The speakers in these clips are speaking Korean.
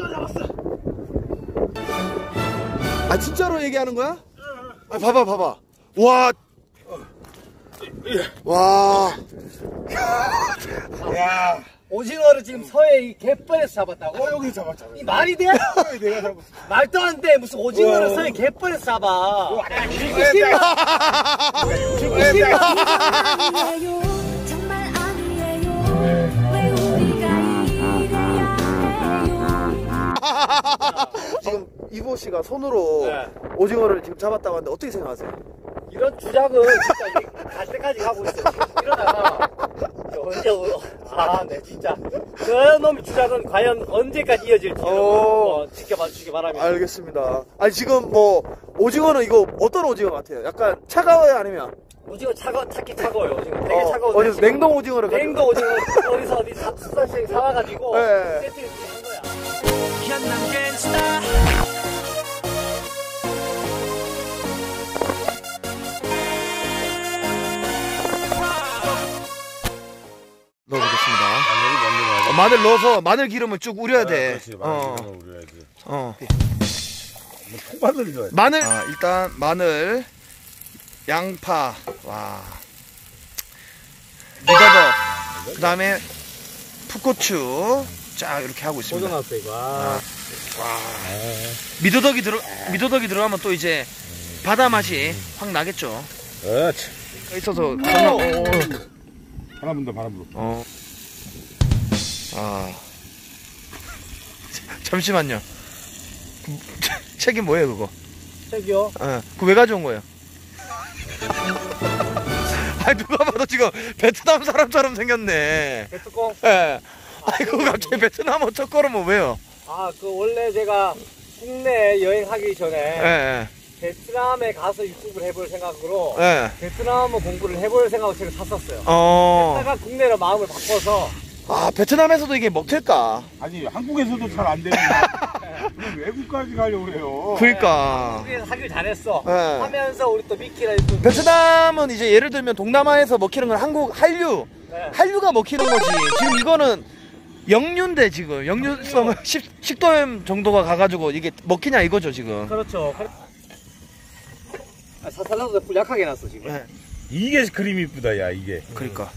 오징어 잡았어. 아 진짜로 얘기하는 거야? 아 봐봐 봐봐 와 와, 야, 오징어를 지금 서해 이 갯벌에서 잡았다고? 어, 여기 잡았잖아. 이 말이 돼? 내가 잡았어. 말도 안 돼. 무슨 오징어를 우와. 서해 갯벌에서 잡아. 정말 지금 이보 씨가 손으로 네. 오징어를 지금 잡았다고 하는데 어떻게 생각하세요? 이런 주작은 진짜 이- 갈 때까지 가고 있어. 지금 이러다가 언제 오- 아, 네 진짜 그놈 주작은 과연 언제까지 이어질지 어. 어, 지켜봐 주시기 바랍니다. 알겠습니다. 아니 지금 뭐 오징어는 이거 어떤 오징어 같아요? 약간 차가워요 아니면 오징어 차가 차기 차가워요. 오징어 되게 어, 차가운데 어디서 냉동 오징어를 냉동 오징어 어디서 어디 사- 수산시장 사와가지고 네. 세트 넣어보겠습니다. 어, 마늘 넣어서 마늘 기름을 쭉 우려야 돼. 그렇지, 어, 마늘 우려야지. 어. 통마늘 넣어야 돼. 마늘. 아, 일단 마늘, 양파, 와, 미더덕, 그 다음에 풋고추, 쫙 이렇게 하고 있습니다. 고등학교 이거. 아. 미더덕이 들어 미더덕이 들어가면 또 이제 바다 맛이 확 나겠죠. 그렇지. 있어서 장난- 어, 어, 바람 분다, 바람 불어. 어. 아. 잠시만요. 책이 뭐예요 그거? 저기요. 어, 그거 왜 가져온 거예요? 아니 누가 봐도 지금 베트남 사람처럼 생겼네. 배트콩. 예. 아이고 갑자기 베트남어 첫 걸으면 왜요? 아, 그 원래 제가 국내 여행하기 전에 예, 예, 베트남에 가서 유튜브를 해볼 생각으로 예. 베트남어 공부를 해볼 생각으로 제가 샀었어요. 어. 하다가 국내로 마음을 바꿔서 아 베트남에서도 이게 먹힐까? 아니, 한국에서도 잘 안 되는데. 왜 외국까지 가려고 그래요. 그러니까. 우리는 하길 잘했어. 네. 하면서 우리 또 미키라 또 베트남은 이제 예를 들면 동남아에서 먹히는 건 한국 한류, 네. 한류가 먹히는 거지. 지금 이거는 영유인데 지금 영유성 식, 식도염 정도가 가가지고 이게 먹히냐 이거죠 지금. 그렇죠. 아, 사살라도 불 약하게 났어 지금. 네. 이게 그림이 이쁘다, 야, 이게. 그러니까.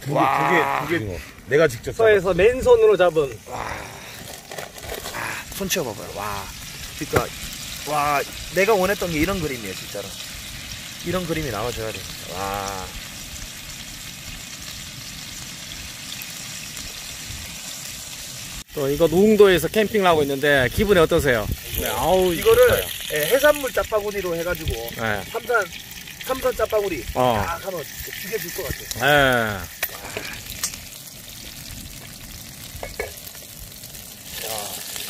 두 개, 와. 두 개, 두 개. 내가 직접 잡았어. 서에서 맨손으로 잡은 손 치워봐봐요. 와. 그러니까 와 내가 원했던 게 이런 그림이에요 진짜로. 이런 그림이 나와줘야 돼. 와. 또 이거 노웅도에서 캠핑을 하고 있는데 기분이 어떠세요? 네, 아우 이거를 예, 해산물 짜파구리로 해가지고 네. 삼산 삼선 짜파구리 어. 딱 하면 죽여줄 것 같아.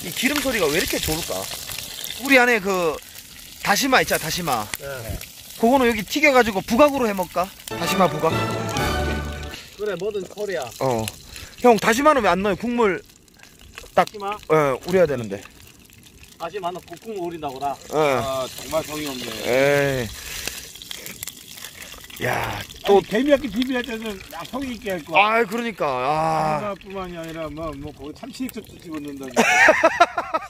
예. 이 기름 소리가 왜 이렇게 좋을까? 우리 안에 그 다시마 있잖아 다시마. 네. 그거는 여기 튀겨가지고 부각으로 해먹까? 다시마 부각. 그래 뭐든 코리아. 어. 형 다시마는 왜 안 넣어요? 국물 다시마? 어, 우려야 되는데. 다시마 는 국국 오린다고라. 어. 아, 정말 성의 없네. 에이. 야, 또 또 개미학기 TV 할 때는 나 성의 있게 할 거야. 아, 그러니까 아. 하나뿐만이 아니라 뭐, 뭐 거기 참치 액젓도 집어넣는다.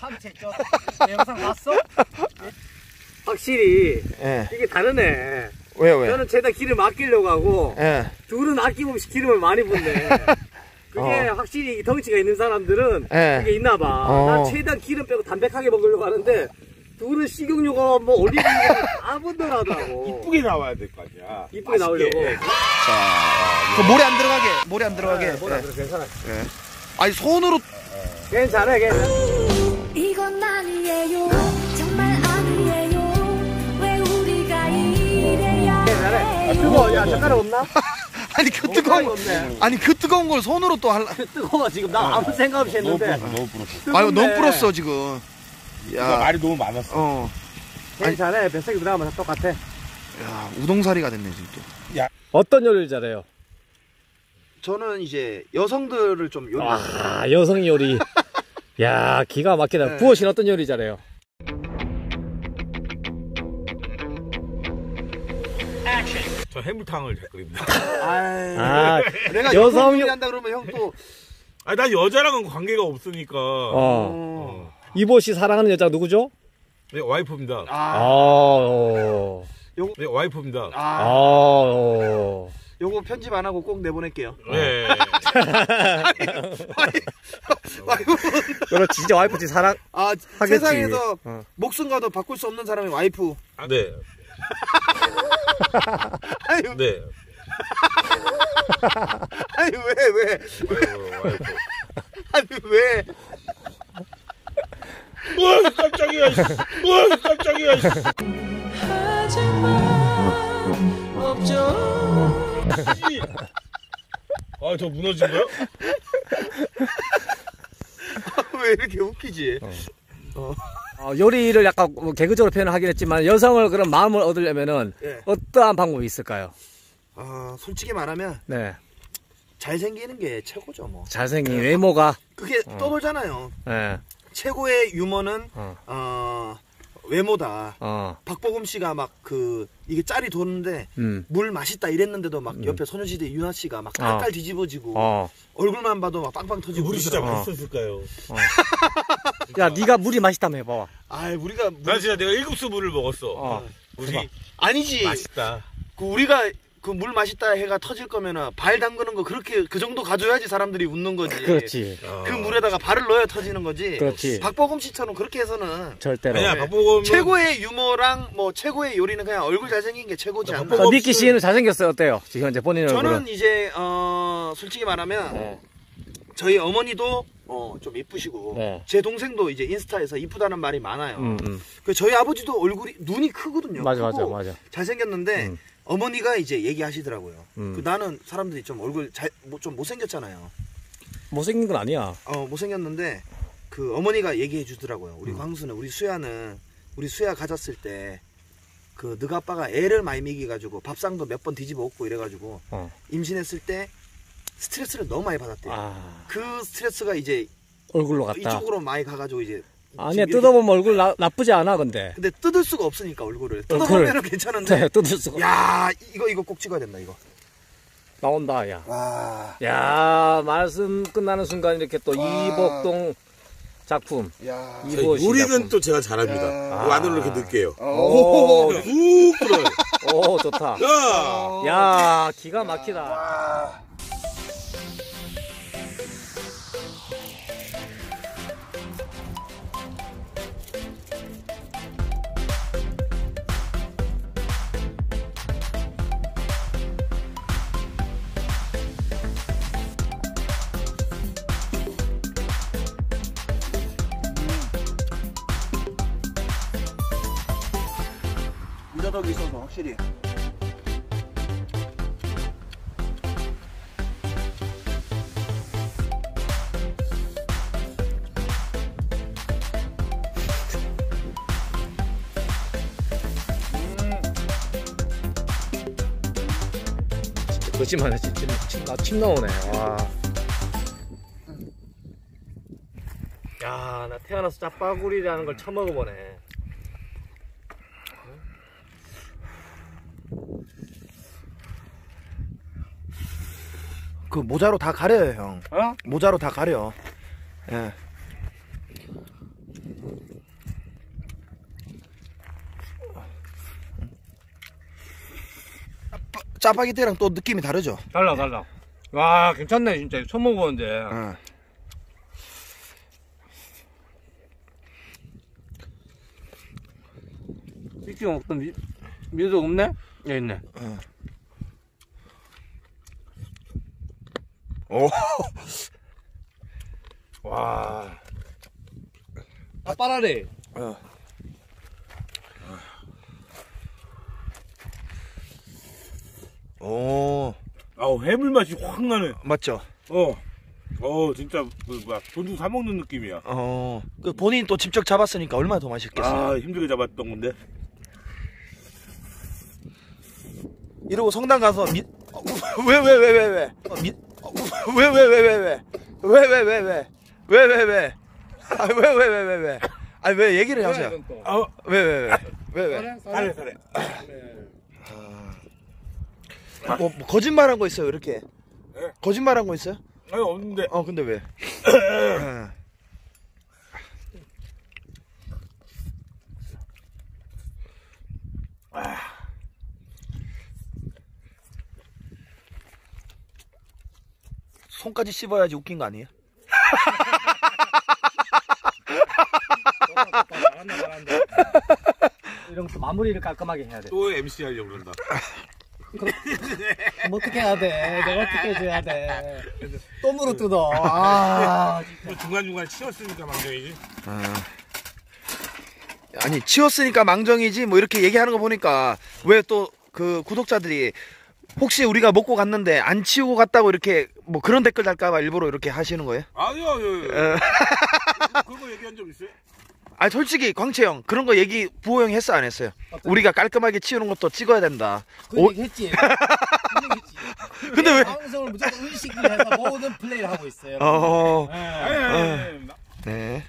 삼채죠. 내 영상 봤어? 확실히 예. 이게 다르네. 왜요, 왜? 저는 최대한 기름 아끼려고 하고 예. 둘은 아낌없이 기름을 많이 붓네. 그게 어. 확실히 덩치가 있는 사람들은 예. 그게 있나 봐. 어. 난 최대한 기름 빼고 담백하게 먹으려고 하는데 둘은 식용유가 뭐 올리브유가 다 분들하더라고. 이쁘게 나와야 될 거 아니야. 이쁘게 나오려고. 그 모래 안 들어가게, 모래 안 들어가게. 뭐라 예. 그래 괜찮아. 아니 손으로 괜찮아 괜찮아. 이건 아니에요 정말 아니에요 왜 우리가 이래야 괜찮아. 해요 뜨거. 야 젓가락 없나? 아니 그 뜨거운 거, 없네. 아니 그 뜨거운 걸 손으로 또 할라. 뜨거워 지금 나 아무 생각 없이 너무 했는데. 불었어, 너무 불었어. 아유 너무. 불었어 지금. 야, 야, 말이 너무 많았어. 어, 괜찮아. 뱃속에 들어가면 다 똑같아. 야 우동사리가 됐네 지금 또. 어떤 요리를 잘해요? 저는 이제 여성들을 좀 요리. 아 여성 요리. 야 기가 막히다. 네. 부어 씨는 어떤 요리 잘해요? 저 해물탕을 잘 끓입니다. 아이, 아 내가 여성 여성 한다 그러면 형 또 아니 난 여자랑은 관계가 없으니까. 어. 이보 씨 사랑하는 여자 누구죠? 네 와이프입니다. 아. 어. 네 와이프입니다. 아, 어. 요거 편집 안 하고 꼭 내보낼게요. 네. 그렇지 진짜 와이프 지 사랑 아, 하겠지. 세상에서 어. 목숨과도 바꿀 수 없는 사람이 와이프. 아, 네. 아유, 네. 아니, 왜, 왜, 와이프, 와이프. 아니, 왜. 와 깜짝이야. 씨. 와 깜짝이야. 씨. 아저 무너진 거야? 왜 이렇게 웃기지? 어, 요리를 약간 뭐 개그적으로 표현을 하긴 했지만 여성을 그런 마음을 얻으려면은 예. 어떠한 방법이 있을까요? 아, 솔직히 말하면 네. 잘생기는 게 최고죠, 뭐. 잘생긴 외모가 그게 떠돌잖아요. 네. 최고의 유머는, 어. 어, 외모다. 어. 박보검 씨가 막 그, 이게 짤이 도는데, 음. 물 맛있다 이랬는데도 막 옆에 소녀시대 유나 씨가 막 어. 깔깔 뒤집어지고, 어. 얼굴만 봐도 막 빵빵 터지고. 우리 진짜. 맛있었을까요? 야, 네가 물이 맛있다며 해봐. 아, 우리가 물- 난 진짜 내가 일급수 물을 먹었어. 어. 우리 아니지. 맛있다. 그 우리가 그 물 맛있다 해가 터질 거면은 발 담그는 거 그렇게 그 정도 가져야지 사람들이 웃는 거지. 그렇지. 그 물에다가 발을 넣어야 터지는 거지. 그렇지. 박보검 씨처럼 그렇게 해서는 절대로. 아니야 박보검 최고의 유머랑 뭐 최고의 요리는 그냥 얼굴 잘생긴 게 최고지 않나. 박보검 어, 니키 씨는 잘생겼어요. 어때요? 지금 현재 본인 얼굴은. 저는 이제 어 솔직히 말하면 네. 저희 어머니도 어 좀 이쁘시고 네. 제 동생도 이제 인스타에서 이쁘다는 말이 많아요. 음, 음. 그 저희 아버지도 얼굴이 눈이 크거든요. 맞아, 맞아, 맞아. 잘생겼는데 음. 어머니가 이제 얘기하시더라고요. 음. 그 나는 사람들이 좀 얼굴 잘 뭐 좀 못생겼잖아요. 못생긴 건 아니야. 어 못생겼는데 그 어머니가 얘기해 주더라고요. 우리 광수는 우리 수야는 우리 수야 가졌을 때 그 너가 아빠가 애를 많이 먹이 가지고 밥상도 몇 번 뒤집어 엎고 이래 가지고 어. 임신했을 때 스트레스를 너무 많이 받았대요. 아, 그 스트레스가 이제 얼굴로 갔다. 이쪽으로 많이 가가지고 이제 아니야, 뜯어보면 얼굴 나, 나쁘지 않아, 근데. 근데 뜯을 수가 없으니까 얼굴을. 뜯어보면 괜찮은데 네, 뜯을 수가. 야 이거 이거 꼭 찍어야 된다 이거 나온다, 야. 와 야, 말씀 끝나는 순간 이렇게 또 와. 이복동 작품. 야. 이보 씨 요리는 작품. 또 제가 잘합니다. 야. 그 안으로 이렇게 넣을게요. 오, 쭉 끓어요. 오, 좋다. 야! 야, 기가 막히다. 무자덕이 있어서 확실히 거짓말해, 침, 침, 침, 나, 침 나오네. 와. 야, 나 태어나서 짜파구리라는 걸 처음 먹어보네. 그 모자로 다 가려요 형 어? 모자로 다 가려 예. 짜파- 짜파게티랑 또 느낌이 다르죠 달라, 달라. 와, 괜찮네, 진짜. 처음 먹어보는데. 예. 미끼가 먹던 미, 미도 없네? 여기 있네. 오. 와. 아, 빠라래. 어. 오 아우 해물 맛이 확 나네. 맞죠 어. 어 진짜 그 뭐야 돈 주고 사 먹는 느낌이야. 어, 그 본인 또 직접 잡았으니까 얼마나 더 맛있겠어요. 아 힘들게 잡았던 건데. 이러고 성당 가서 미, 왜, 왜, 왜, 왜, 왜, 어, 미, 왜, 왜, 왜, 왜, 왜, 왜, 왜, 왜, 왜, 왜, 왜, 왜, 아, 왜, 왜, 왜, 왜, 왜, 아니, 왜 얘기를 하세요? 아 왜, 왜, 왜, 왜, 왜, 잘해 잘해. 뭐, 뭐 거짓말한 거 있어요, 이렇게? 네. 거짓말한 거 있어요? 아니 없는데. 어 근데 왜? 예. 손까지 씹어야지 웃긴 거 아니에요? 잘한다 잘한다. 이런 거 마무리를 깔끔하게 해야 돼. 또 MC 하려고 그런다. 그럼 어떻게 해야 돼? 내가 어떻게 해줘야 돼? 또 물어 뜯어. 아, 또 중간 중간 치웠으니까 망정이지. 아. 아니 치웠으니까 망정이지 뭐 이렇게 얘기하는 거 보니까 왜 또 그 구독자들이 혹시 우리가 먹고 갔는데 안 치우고 갔다고 이렇게 뭐 그런 댓글 달까봐 일부러 이렇게 하시는 거예요? 아니요, 아니요. 에. 그런 거 얘기한 적 있어요? 아 솔직히 광채 형 그런 거 얘기 부호 형이 했어 안 했어요? 우리가 깔끔하게 치우는 것도 찍어야 된다. 그 오- 얘기 했지. 그 얘기 했지. 근데 왜? 방송을 무조건 의식을 해서 모든 플레이를 하고 있어요. 어, 예. 아니, 아니, 아니. 네.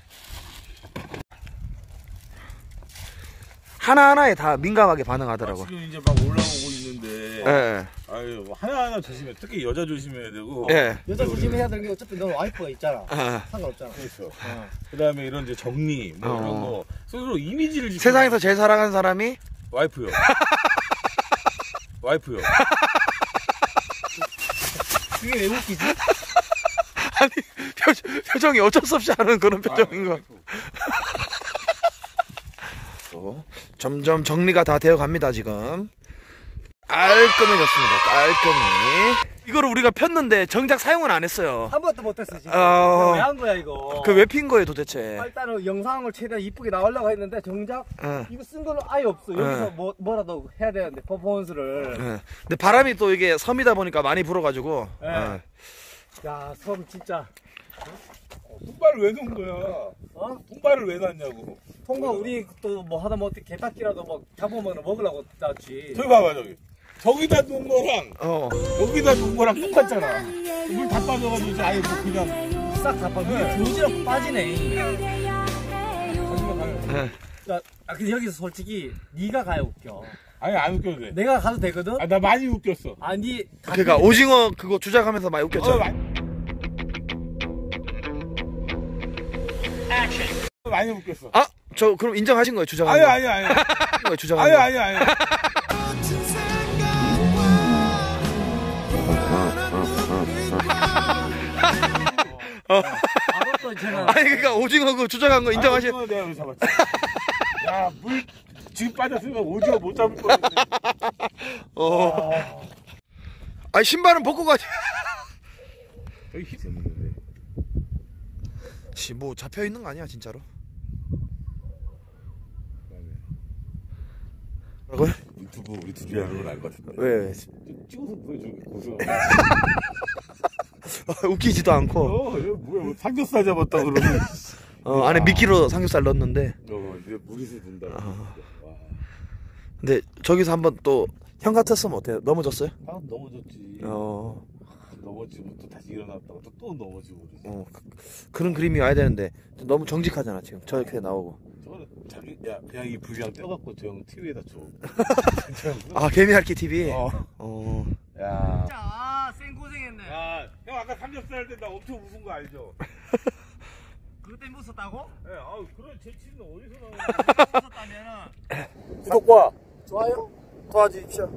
하나 하나에 다 민감하게 반응하더라고. 지금 이제 막 올라오고 있는데. 예, 아유, 뭐 하나하나 조심해. 특히 여자 조심해야 되고. 예. 여자 조심해야 되는 게 어차피 너 와이프가 있잖아. 아, 상관없잖아. 그렇죠. 그 다음에 이런 이제 정리, 뭐 어. 이런 거. 스스로 이미지를 지키는 세상에서 제일 사랑하는 사람이 와이프요. 와이프요. 그게 왜 웃기지? 아니 표, 표정이 어쩔 수 없이 하는 그런 표정인 거. 와이프. 어, 점점 정리가 다 되어 갑니다 지금. 깔끔해졌습니다. 깔끔히. 이거를 우리가 폈는데 정작 사용은 안 했어요. 한 번도 못 했어 지금. 어. 왜한 거야 이거? 그 왜 핀 거예요 도대체? 일단은 영상을 최대한 이쁘게 나오려고 했는데 정작 예. 이거 쓴 거는 아예 없어. 여기서 네. 뭐 뭐라도 해야 되는데 퍼포먼스를. 예. 근데 바람이 또 이게 섬이다 보니까 많이 불어가지고. 네. 예. 야, 섬 진짜. 통발을 왜 놓은 거야? 어? 통발을 왜 놨냐고. 통과 우리 또 뭐 하다 뭐 어떻게 개딱지라도 뭐 잡으면 먹으려고 놨지. 저기 봐봐, 저기. 저기다 놓은 거랑 어. 여기다 놓은 거랑 똑같잖아. 물물다 빠져가지고 이제 아예 뭐 그냥. 싹 다 빠져. 이게 부지럭 빠지네. 야, 아, 근데 여기서 솔직히 네가 가야 웃겨. 아니, 안 웃겨도 돼. 내가 가도 되거든? 아, 나 많이 웃겼어. 아니, 그러니까 오징어 그거 주작하면서 많이 웃겼죠. 어, 많이... 많이 웃겼어. 아, 저 그럼 인정하신 거예요 주작한 아니, 거? 아니, 아니. 주작한 아니, 거. 아니, 아니. 바로 또 제가 아니 그러니까 오징어 그 주작한 거 인정하시. 아, 내가 왜 잡았지? 야, 물 지금 빠졌으면 오징어 못 잡을 거야. 어. 아 신발은 벗고 가지. 뭐 잡혀 있는 거 아니야 진짜로? 뭐라고요? 유튜브 우리 둘이 하는 건알것 같은데. 왜? 왜? 찍어서 보여주고 고소. 웃기지도 않고. 어, 뭐야? 뭐 삼겹살 잡았다 그러면. 어, 안에 미끼로 삼겹살 넣었는데. 어, 이제 무리수 든다. 와. 근데 저기서 한번 또 형 같았으면 어때요? 넘어졌어요? 아, 넘어졌지. 어, 넘어지고 또 다시 일어났다가 또, 또 넘어지고 그러지. 어 그- 그런 그림이 와야 되는데 너무 정직하잖아 지금 저렇게 나오고. 저거는 자기, 야, 그냥 이 불량 떼갖고 저형 TV에다 줘. 아 개미할기 TV. 어. 어. 야. 아까 삼겹살 때나 엄청 웃은 거 알죠? 그때 웃었다고? 예, 네, 아우 그런 재치는 어디서 나오는 거야? 웃었다면은 구독과 좋아요 도와주십시오.